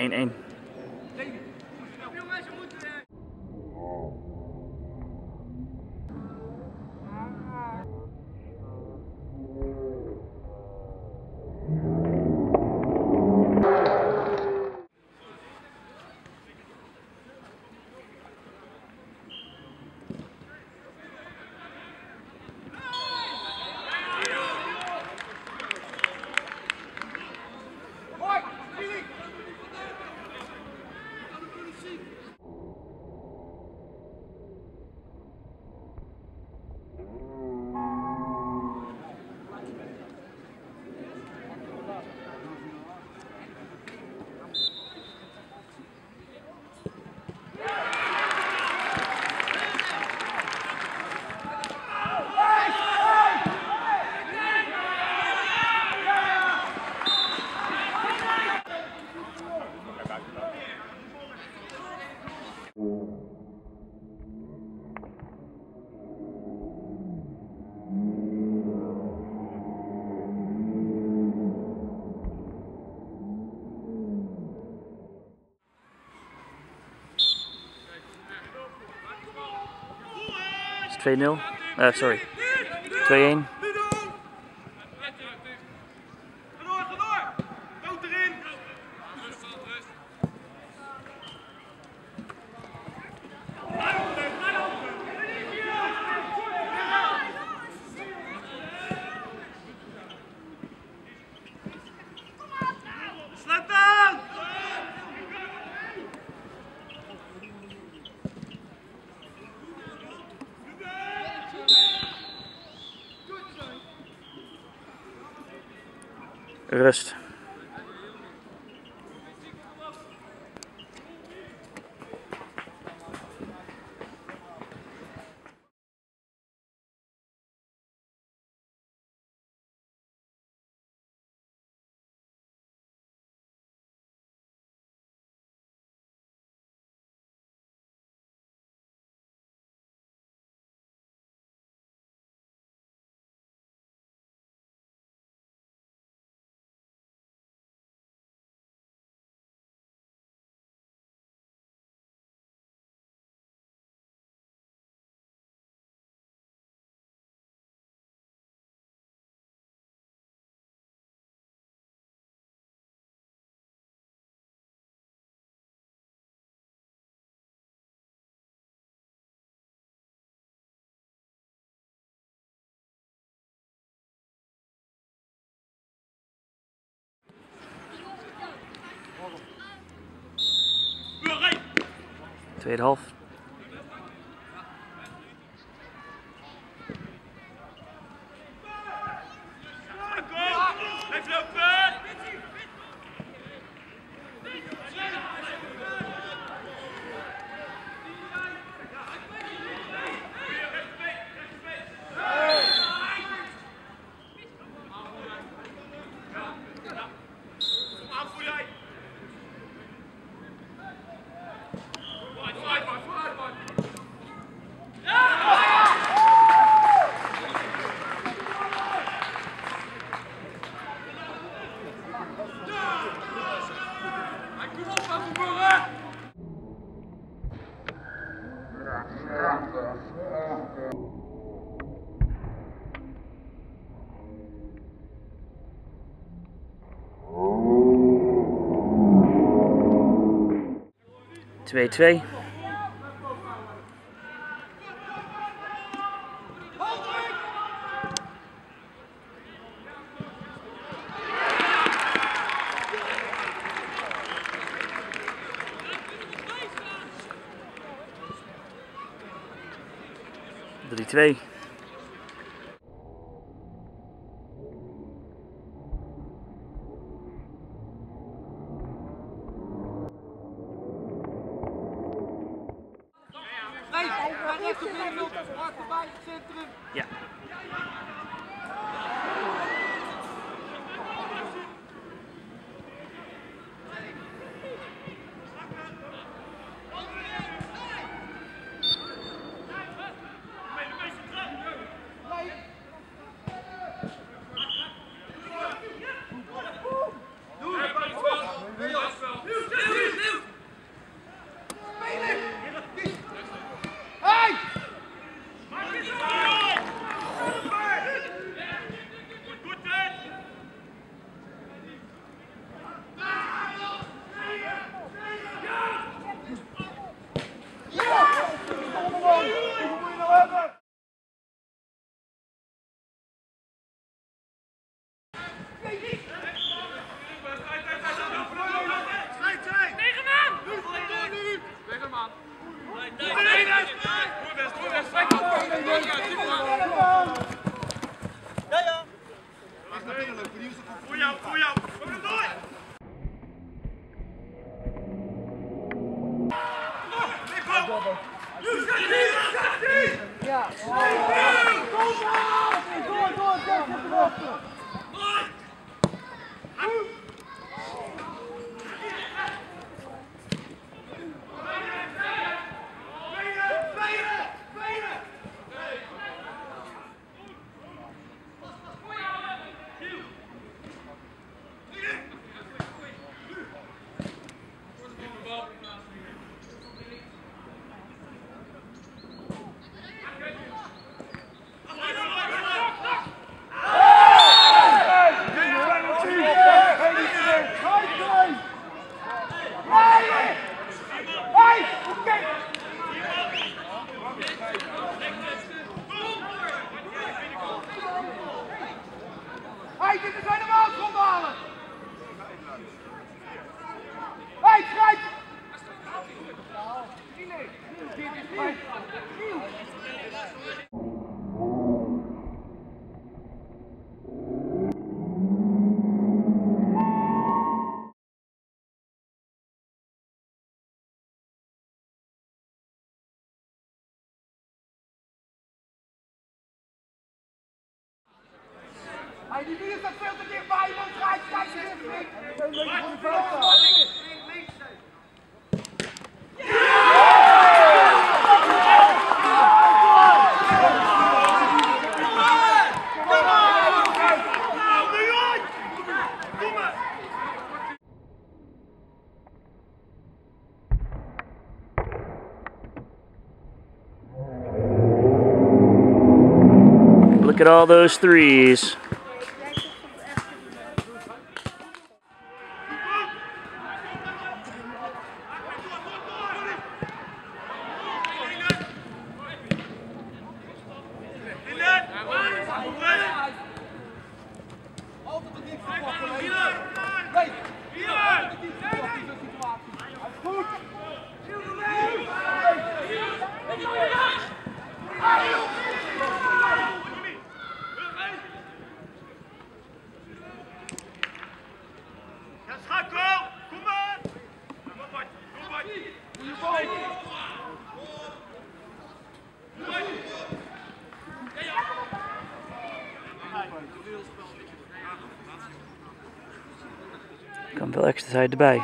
and, and It's 3 0. Uh, sorry, 3-1. Rust. Tweede half. 2-2. 3-2. Dit is helemaal schandalig! Look at all those threes. Kan wel extra zijde erbij.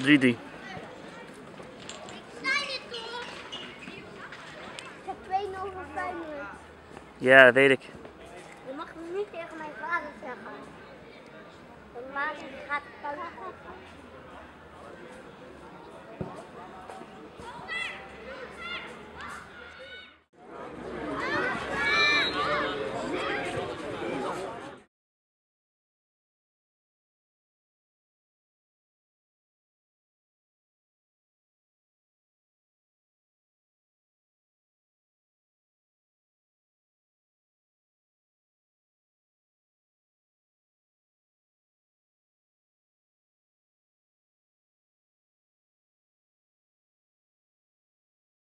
3D. Ja, weet ik.